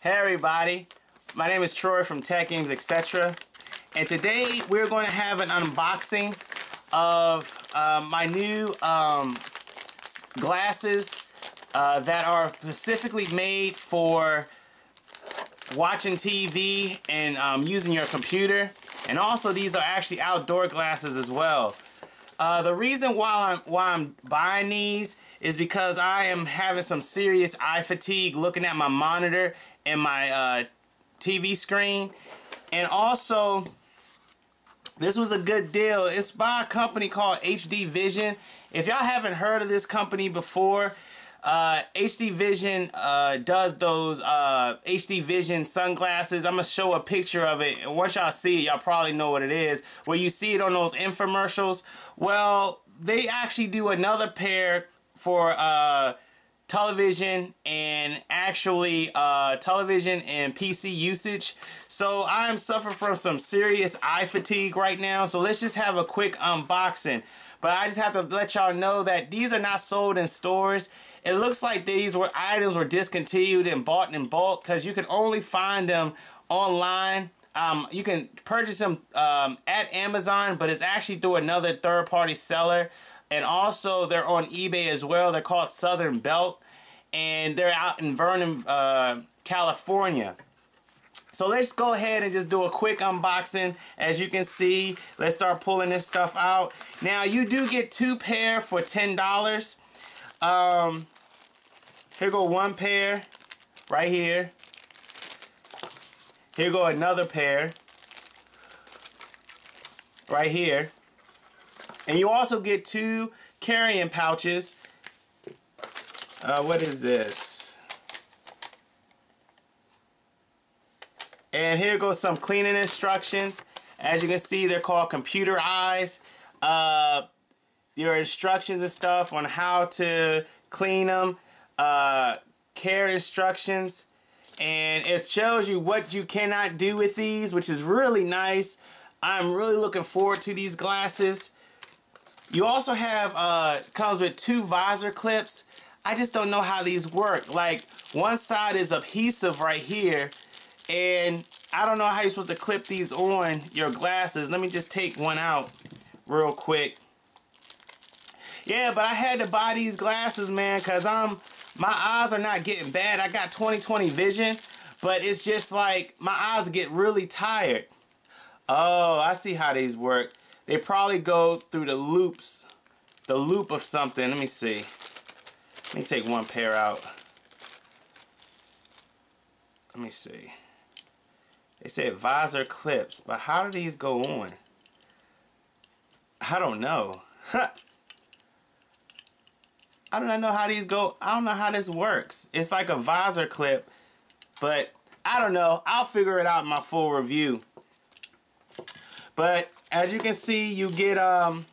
Hey everybody, my name is Troy from Tech Games Etc. And today we're going to have an unboxing of uh, my new um, glasses uh, that are specifically made for watching TV and um, using your computer. And also these are actually outdoor glasses as well. Uh, the reason why I'm, why I'm buying these is because I am having some serious eye fatigue looking at my monitor and my uh, TV screen. And also, this was a good deal. It's by a company called HD Vision. If y'all haven't heard of this company before, uh, HD Vision uh, does those uh, HD Vision sunglasses. I'm going to show a picture of it. And once y'all see it, y'all probably know what it is. Where you see it on those infomercials. Well, they actually do another pair for uh, television and actually uh, television and PC usage. So I'm suffering from some serious eye fatigue right now. So let's just have a quick unboxing. But I just have to let y'all know that these are not sold in stores. It looks like these were items were discontinued and bought in bulk because you can only find them online. Um, you can purchase them um, at Amazon, but it's actually through another third-party seller. And also, they're on eBay as well. They're called Southern Belt, and they're out in Vernon, uh, California. So let's go ahead and just do a quick unboxing. As you can see, let's start pulling this stuff out. Now, you do get two pair for $10. Um, here go one pair right here. Here go another pair right here. And you also get two carrying pouches. Uh, what is this? And here goes some cleaning instructions. As you can see, they're called computer eyes. Uh, your instructions and stuff on how to clean them. Uh, care instructions. And it shows you what you cannot do with these, which is really nice. I'm really looking forward to these glasses. You also have, uh, comes with two visor clips. I just don't know how these work. Like, one side is adhesive right here, and I don't know how you're supposed to clip these on your glasses. Let me just take one out real quick. Yeah, but I had to buy these glasses, man, because I'm um, my eyes are not getting bad. I got 20/20 vision, but it's just like my eyes get really tired. Oh, I see how these work. They probably go through the loops, the loop of something. Let me see. Let me take one pair out. Let me see. They said visor clips, but how do these go on? I don't know. I don't know how these go. I don't know how this works. It's like a visor clip, but I don't know. I'll figure it out in my full review. But as you can see, you get um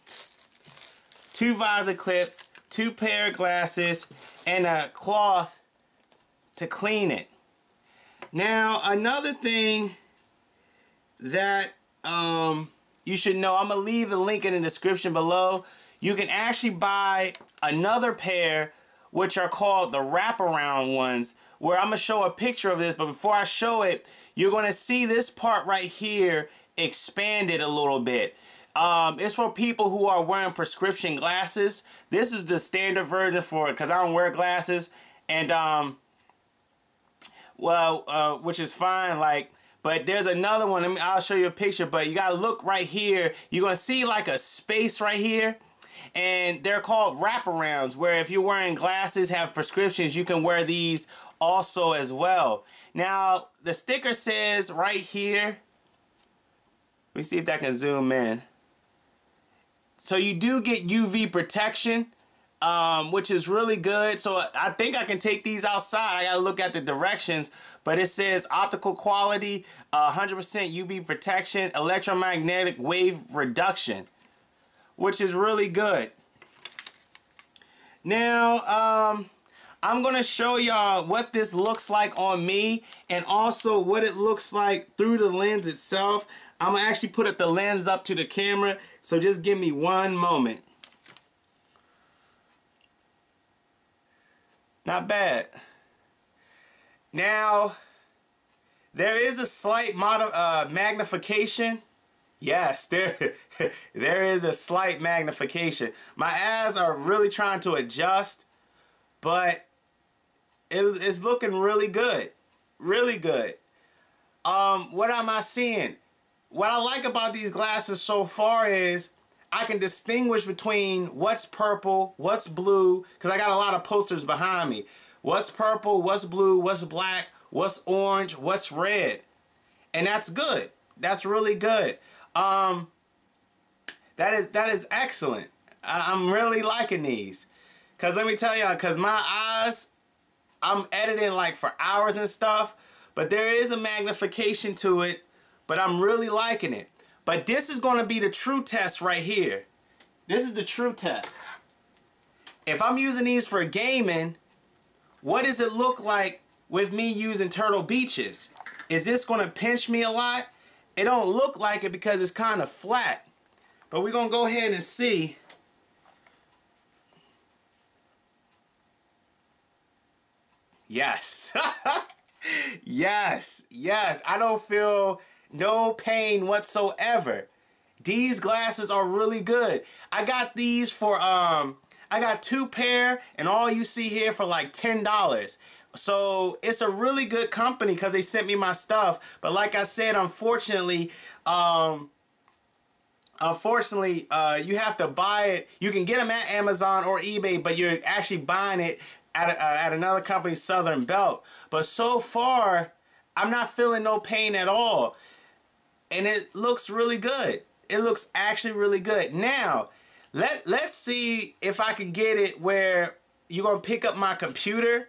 two visor clips, two pair of glasses, and a cloth to clean it. Now, another thing that um, you should know, I'm going to leave the link in the description below. You can actually buy another pair, which are called the wraparound ones, where I'm going to show a picture of this. But before I show it, you're going to see this part right here expanded a little bit. Um, it's for people who are wearing prescription glasses. This is the standard version for it because I don't wear glasses. And, um, well, uh, which is fine. Like, but there's another one. Me, I'll show you a picture. But you got to look right here. You're to see like a space right here. And they're called wraparounds, where if you're wearing glasses, have prescriptions, you can wear these also as well. Now, the sticker says right here, let me see if that can zoom in. So you do get UV protection, um, which is really good. So I think I can take these outside. I got to look at the directions. But it says optical quality, 100% uh, UV protection, electromagnetic wave reduction, which is really good. Now, um, I'm to show y'all what this looks like on me and also what it looks like through the lens itself. I'm to actually put the lens up to the camera, so just give me one moment. Not bad. Now, there is a slight mod uh, magnification. Yes, there, there is a slight magnification. My eyes are really trying to adjust, but it, it's looking really good. Really good. Um, what am I seeing? What I like about these glasses so far is I can distinguish between what's purple, what's blue, because I got a lot of posters behind me. What's purple, what's blue, what's black, what's orange, what's red. And that's good. That's really good. Um, that is that is excellent. I'm really liking these. Cause let me tell y'all, cause my eyes, I'm editing like for hours and stuff, but there is a magnification to it, but I'm really liking it. But this is gonna be the true test right here. This is the true test. If I'm using these for gaming, what does it look like with me using Turtle Beaches? Is this gonna pinch me a lot? It don't look like it because it's kind of flat. But we're going to go ahead and see. Yes. yes. Yes. I don't feel no pain whatsoever. These glasses are really good. I got these for, um, I got two pair and all you see here for like $10. So it's a really good company because they sent me my stuff. But like I said, unfortunately, um, unfortunately, uh, you have to buy it. You can get them at Amazon or eBay, but you're actually buying it at, a, uh, at another company, Southern Belt. But so far, I'm not feeling no pain at all. And it looks really good. It looks actually really good. Now, let, let's see if I can get it where you're to pick up my computer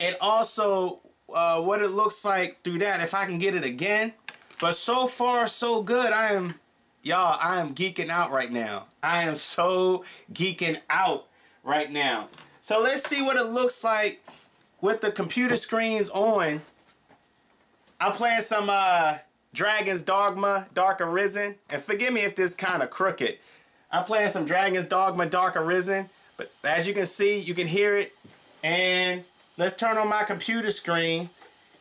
and also uh, what it looks like through that if I can get it again. But so far, so good. I am, y'all, I am geeking out right now. I am so geeking out right now. So let's see what it looks like with the computer screens on. I'm playing some uh, Dragon's Dogma Dark Arisen. And forgive me if this kind of crooked. I'm playing some Dragon's Dogma Dark Arisen. But as you can see, you can hear it. And Let's turn on my computer screen.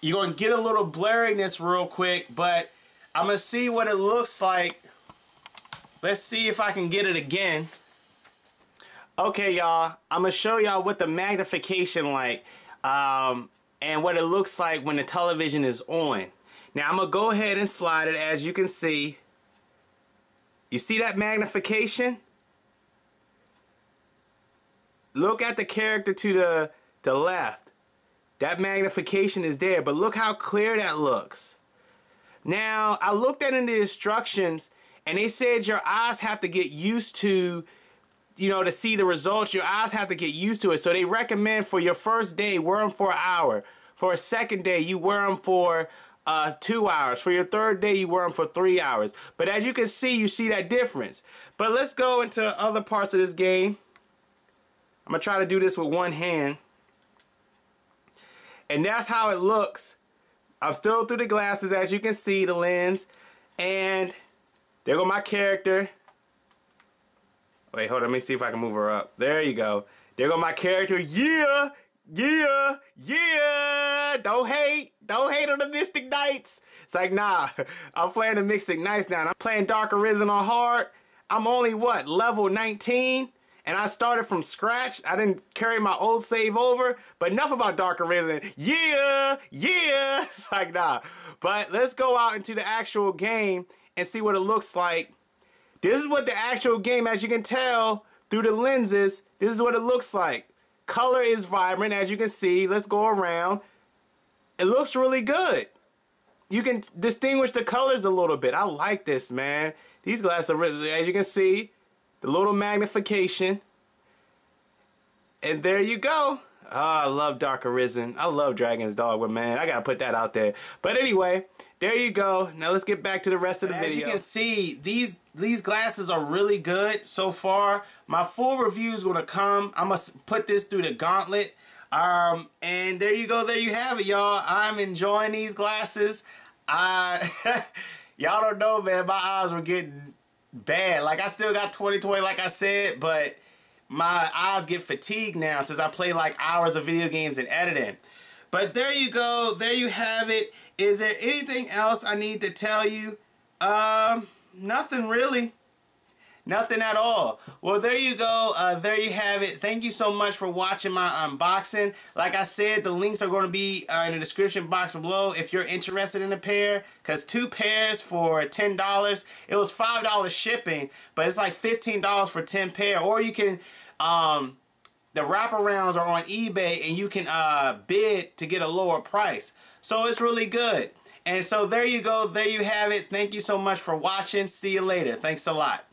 You're going to get a little blurriness real quick, but I'm going to see what it looks like. Let's see if I can get it again. Okay, y'all. I'm going to show y'all what the magnification like um, and what it looks like when the television is on. Now, I'm going to go ahead and slide it as you can see. You see that magnification? Look at the character to the, the left. That magnification is there, but look how clear that looks. Now, I looked at in the instructions and they said your eyes have to get used to, you know, to see the results, your eyes have to get used to it. So they recommend for your first day, wear them for an hour. For a second day, you wear them for uh, two hours. For your third day, you wear them for three hours. But as you can see, you see that difference. But let's go into other parts of this game. I'm going to try to do this with one hand. And that's how it looks. I'm still through the glasses, as you can see, the lens. And there go my character. Wait, hold on. Let me see if I can move her up. There you go. There go my character. Yeah! Yeah! Yeah! Don't hate! Don't hate on the Mystic Knights! It's like, nah. I'm playing the Mystic Knights now. I'm playing Dark Arisen on hard. I'm only, what, level 19? and I started from scratch. I didn't carry my old save over, but enough about Dark Arisen. Yeah, yeah. It's like, nah. But let's go out into the actual game and see what it looks like. This is what the actual game, as you can tell through the lenses, this is what it looks like. Color is vibrant, as you can see. Let's go around. It looks really good. You can distinguish the colors a little bit. I like this, man. These glasses are really, as you can see, the little magnification. And there you go. Oh, I love Dark Arisen. I love Dragon's Dogma, man. I gotta put that out there. But anyway, there you go. Now let's get back to the rest of the As video. As you can see, these these glasses are really good so far. My full review is gonna come. I'm gonna put this through the gauntlet. Um, and there you go. There you have it, y'all. I'm enjoying these glasses. I y'all don't know, man. My eyes were getting bad. Like I still got 2020 like I said, but my eyes get fatigued now since I play like hours of video games and editing. But there you go. There you have it. Is there anything else I need to tell you? Um, nothing really. Nothing at all. Well, there you go. Uh, there you have it. Thank you so much for watching my unboxing. Like I said, the links are going to be uh, in the description box below if you're interested in a pair. Because two pairs for $10. It was $5 shipping, but it's like $15 for 10 pair. Or you can... Um, the wraparounds are on eBay and you can uh, bid to get a lower price. So it's really good. And so there you go. There you have it. Thank you so much for watching. See you later. Thanks a lot.